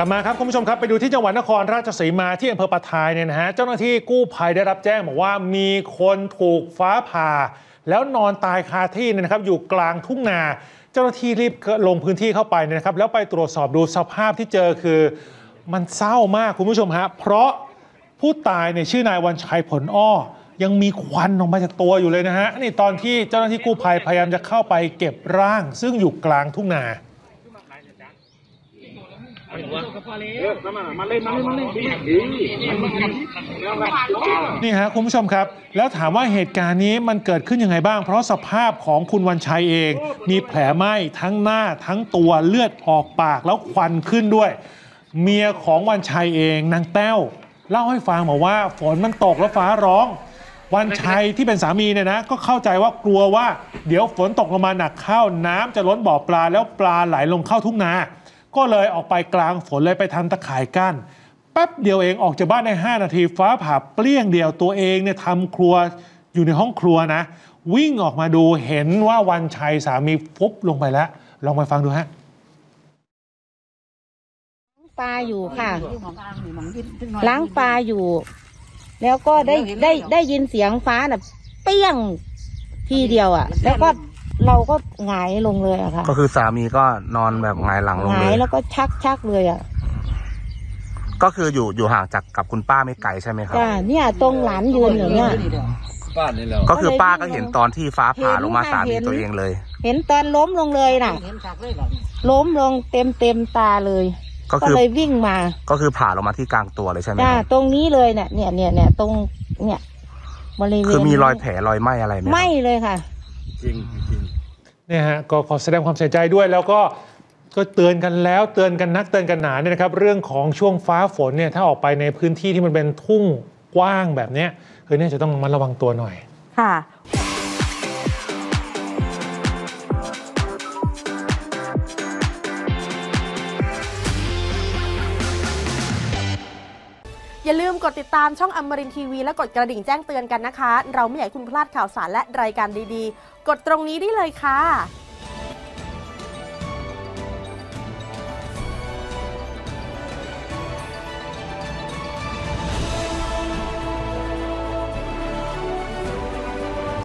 กลับมาครับคุณผู้ชมครับไปดูที่จังหวัดนครราชสีมาที่อำเภอปะทายเนี่ยนะฮะเจ้าหน้าที่กู้ภัยได้รับแจ้งบอกว่ามีคนถูกฟ้าผ่า แล้วนอนตายคาที่เนี่ยนะครับอยู่กลางทุ่งนา เจ้าหน้าที่รีบลงพื้นที่เข้าไปเนี่ยนะครับ แล้วไปตรวจสอบดูสภาพที่เจอคือ มันเศร้ามากคุณผู้ชมฮะเพราะผู้ตายเนี่ยชื่อนายวันชัยผลอ้อ ยังมีควันออกมาจากตัวอยู่เลยนะฮะนี่ตอนที่เจ้าหน้าที่กู้ภัยพยายามจะเข้าไปเก็บร่าง ซึ่งอยู่กลางทุ่งนา นี่ฮะคุณผู้ชมครับ แล้วถามว่าเหตุการณ์นี้มันเกิดขึ้นยังไงบ้าง เพราะสภาพของคุณวันชัยเอง มีแผลไหม้ทั้งหน้าทั้งตัวเลือดออกปากแล้วควันขึ้นด้วย เมียของวันชัยเองนางแต้ว เล่าให้ฟังบอกว่าฝนมันตกแล้วฟ้าร้องวันชัยที่เป็นสามีเนี่ยนะก็เข้าใจว่ากลัวว่า เดี๋ยวฝนตกลงมาหนักเข้าน้ำจะล้นบ่อปลาแล้วปลาไหลลงเข้าทุ่งนา ก็เลยออกไปกลางฝนเลยไปทำตะข่ายกั้นแป๊บเดียวเองออกจากบ้านใน 5 นาที ฟ้าผ่าเปรี้ยงเดียวตัวเองเนี่ยทำครัวอยู่ในห้องครัวนะ วิ่งออกมาดูเห็นว่าวันชัยสามีฟุบลงไปแล้ว ลองไปฟังดูฮะปลาอยู่ค่ะ ล้างปลาอยู่ แล้วก็ได้ได้ได้ยินเสียงฟ้าน่ะเปี้ยงทีเดียวอะ แล้วก็ เราก็หงายลงเลยอะค่ะก็คือสามีก็นอนแบบหงายหลังลงหเลงายยแล้วก็ชักชักเลยอะก็คืออยู่อยู่ห่างจากกับคุณป้าไม่ไกลใช่ไหมครับ จ้าเนี่ยตรงหลานยืนอยู่เนี่ย บ้านนี่แหล้วก็คือป้าก็เห็นตอนที่ฟ้าผ่าลงมาเห็นค่ะสามีเห็นตัวเองเลย เห็นตอนล้มลงเลยน่ะ ล้มลงเต็มเต็มตาเลย ก็ก็คือเลยวิ่งมาก็คือผ่าลงมาที่กลางตัวเลยใช่ไหมจ้าครับตรงนี้เลยเนี่ยเนี่ยเนี่ยเนี่ยตรงเนี่ยบริเวณคือมีรอยแผลรอยไหม้อะไรไหมครับ ไม่เลยค่ะ จริงจริง เนี่ยฮะก็ขอแสดงความเสียใจด้วยแล้วก็ก็เตือนกันแล้วเตือนกันนักเตือนกันหนาเนี่ยนะครับเรื่องของช่วงฟ้าฝนเนี่ยถ้าออกไปในพื้นที่ที่มันเป็นทุ่งกว้างแบบเนี้ยคือเนี่ยจะต้องระมัดระวังตัวหน่อยค่ะ อย่าลืมกดติดตามช่องอมรินทีวีและกดกระดิ่งแจ้งเตือนกันนะคะ เราไม่อยากคุณพลาดข่าวสารและรายการดีๆ กดตรงนี้ได้เลยค่ะ